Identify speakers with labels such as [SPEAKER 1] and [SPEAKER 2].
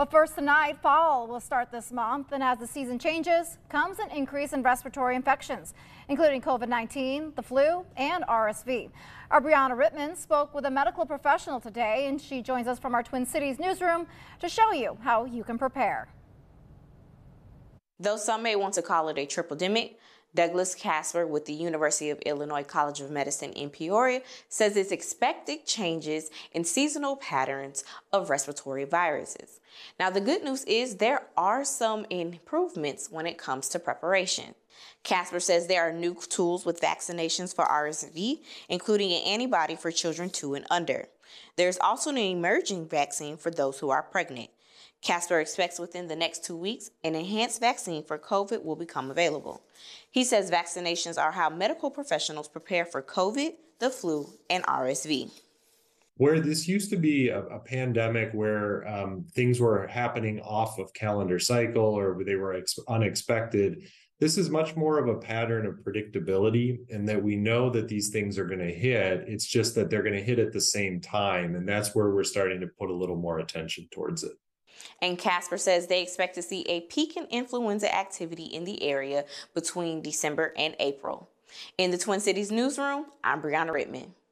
[SPEAKER 1] But first tonight, fall will start this month, and as the season changes, comes an increase in respiratory infections, including COVID-19, the flu, and RSV. Our Brianna Rittman spoke with a medical professional today, and she joins us from our Twin Cities newsroom to show you how you can prepare.
[SPEAKER 2] Though some may want to call it a triple demic, Douglas Casper with the University of Illinois College of Medicine in Peoria says it's expected changes in seasonal patterns of respiratory viruses. Now, the good news is there are some improvements when it comes to preparation. Casper says there are new tools with vaccinations for RSV, including an antibody for children two and under. There's also an emerging vaccine for those who are pregnant. Casper expects within the next two weeks, an enhanced vaccine for COVID will become available. He says vaccinations are how medical professionals prepare for COVID, the flu, and RSV.
[SPEAKER 3] Where this used to be a, a pandemic where um, things were happening off of calendar cycle or they were ex- unexpected, this is much more of a pattern of predictability and that we know that these things are going to hit. It's just that they're going to hit at the same time. And that's where we're starting to put a little more attention towards it.
[SPEAKER 2] And Casper says they expect to see a peak in influenza activity in the area between December and April. In the Twin Cities newsroom, I'm Brianna Rittman.